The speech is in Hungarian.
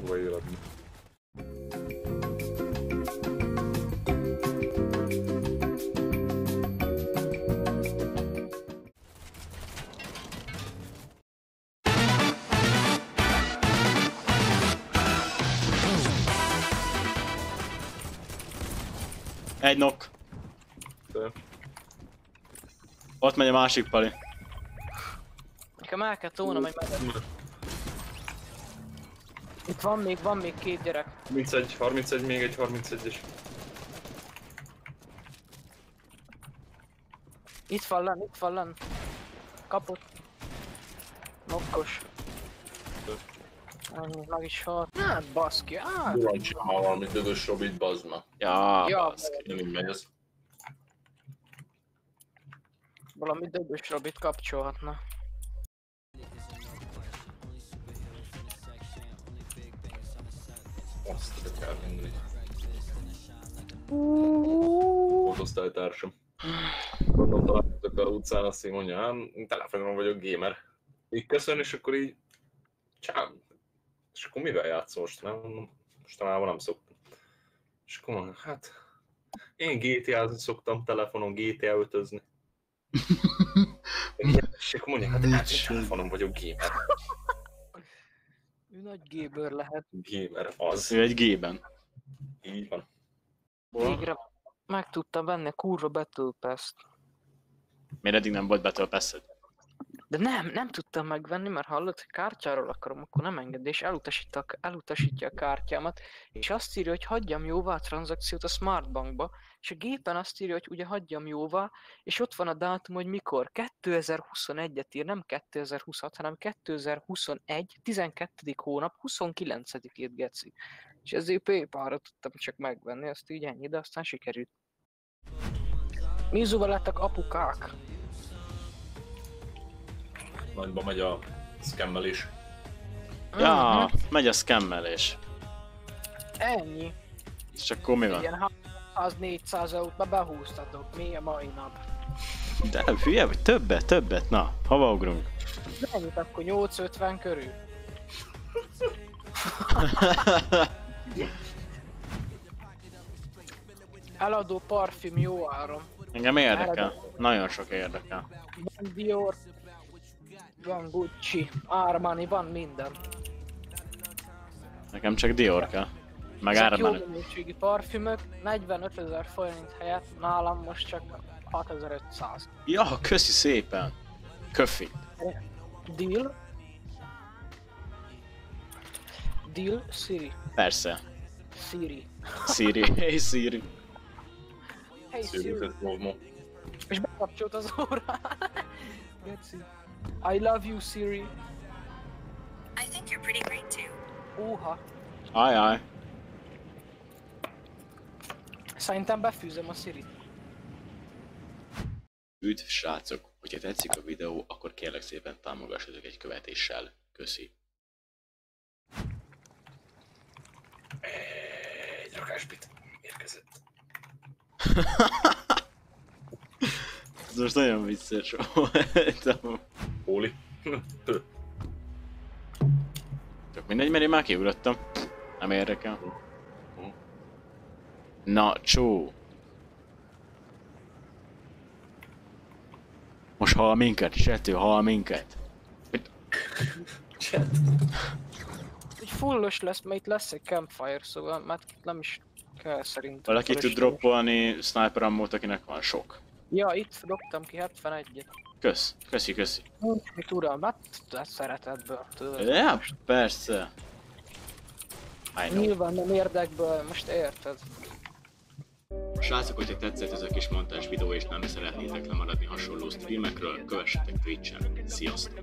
fogva éledni. Egy nok. Ott megy a másik pali. Nekem el kell tolnom egy medet. Itt van még, van még két gyerek. 31, 31, még egy 31-es. Itt van itt van. Kapott. Nokkos. Annyi, meg is halt. Hát baszki, hát. Uram, csinál valami dögös Robit, bazd meg. Ja, Ja. baszki. Nem így megy ez. Valami dögös Robit kapcsolhatna. Azt kell mindegy. Volt osztálytársam. Mondom, találkoztak a utcán, azt így mondja, hát telefonon vagyok gamer. Így köszön, és akkor így, csám, és akkor mivel játszol most? Nem, mondom, mostanában nem szoktam. És akkor mondja, hát, én GTA-zni szoktam telefonon, GTA ötözni. és akkor mondja, hát én telefonon vagyok gamer. Ő nagy gamer lehet. Gamer az. Ő egy G-ben. Így van. Végre meg tudtam venni a kurva Battle Pass-t. Miért eddig nem volt Battle pass De nem, nem tudtam megvenni, mert hallott, hogy kártyáról akarom, akkor nem enged, és elutasítak, elutasítja a kártyámat, és azt írja, hogy hagyjam jóvá a tranzakciót a Smartbankba, és a gépen azt írja, hogy ugye hagyjam jóvá, és ott van a dátum, hogy mikor. 2021-et ír, nem 2026, hanem 2021, 12. hónap, 29-ét geci. És ezért PayPal-ra tudtam csak megvenni, azt így ennyi, de aztán sikerült. Mizuval lettek apukák. Nagyba megy a scammelés. Ja, Mhm. megy a scammelés. Ennyi. És akkor mi van? Ilyen 300-400 eurót behúztatok, mi a mai nap. De hülye vagy? Többet, többet, na, hova ugrunk? De ennyit akkor 850 körül. Eladó parfüm jó áron. Engem érdekel. Nagyon sok érdekel. Dior, van Gucci, Armani, van minden. Nekem csak Dior kell. Meg Ezek jó Armani. minőségi parfümök, 45 ezer forint helyett nálam most csak 6500. Ja, köszi szépen. Köfi. Deal? Deal Siri. Persze. Siri. Siri. Hey Siri. Hey Siri. Momo. És bekapcsolt az órát. Geci. I love you Siri. I think you're pretty great too. Óha. Ajaj. Szerintem befűzöm a Siri. Üdv srácok! Hogyha tetszik a videó, akkor kérlek szépen támogassatok egy követéssel. Köszi. Egy rakásbit érkezett. Ez most nagyon vicces volt. Póli. Csak mindegy, mert én már kiugrottam. Nem érdekel. Na, csó. Most hall minket, Sető, hall minket. Chat. Úgy fullos lesz, mert itt lesz egy campfire, szóval már nem is kell szerintem. Valaki tud droppolni sniper ammót, akinek van sok. Ja, itt dobtam ki 71-et. Kösz, köszi, köszi. Mit uram, hát te szeretetből, tudod. Ja, persze. Nyilván nem érdekből, most érted. Srácok, hogyha tetszett ez a kis montás videó és nem szeretnétek lemaradni hasonló streamekről, kövessetek Twitch-en. Sziasztok!